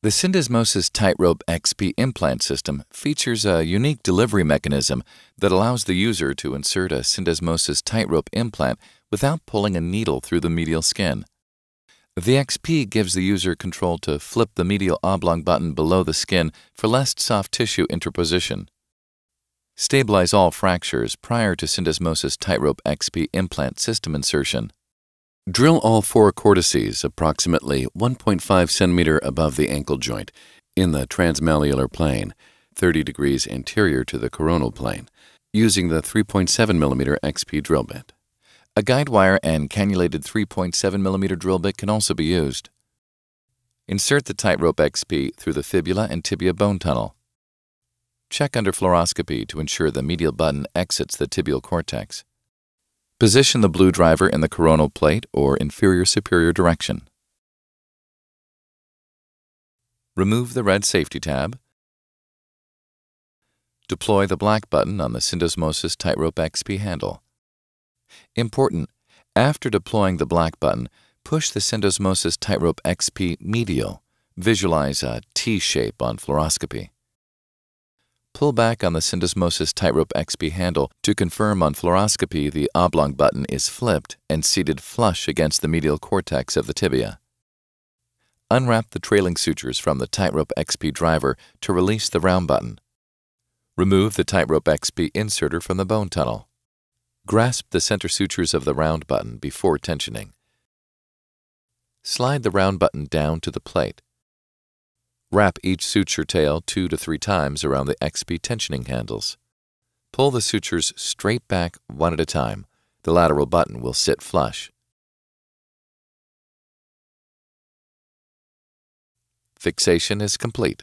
The Syndesmosis Tightrope XP implant system features a unique delivery mechanism that allows the user to insert a Syndesmosis Tightrope implant without pulling a needle through the medial skin. The XP gives the user control to flip the medial oblong button below the skin for less soft tissue interposition. Stabilize all fractures prior to Syndesmosis Tightrope XP implant system insertion. Drill all four cortices approximately 1.5 centimeter above the ankle joint in the transmalleolar plane, 30 degrees anterior to the coronal plane, using the 3.7 millimeter XP drill bit. A guide wire and cannulated 3.7 millimeter drill bit can also be used. Insert the tightrope XP through the fibula and tibia bone tunnel. Check under fluoroscopy to ensure the medial button exits the tibial cortex. Position the blue driver in the coronal plate or inferior superior direction. Remove the red safety tab. Deploy the black button on the Syndesmosis Tightrope XP handle. Important, after deploying the black button, push the Syndesmosis Tightrope XP medial. Visualize a T shape on fluoroscopy. Pull back on the Syndesmosis Tightrope XP handle to confirm on fluoroscopy the oblong button is flipped and seated flush against the medial cortex of the tibia. Unwrap the trailing sutures from the Tightrope XP driver to release the round button. Remove the Tightrope XP inserter from the bone tunnel. Grasp the center sutures of the round button before tensioning. Slide the round button down to the plate. Wrap each suture tail two to three times around the XP tensioning handles. Pull the sutures straight back one at a time. The lateral button will sit flush. Fixation is complete.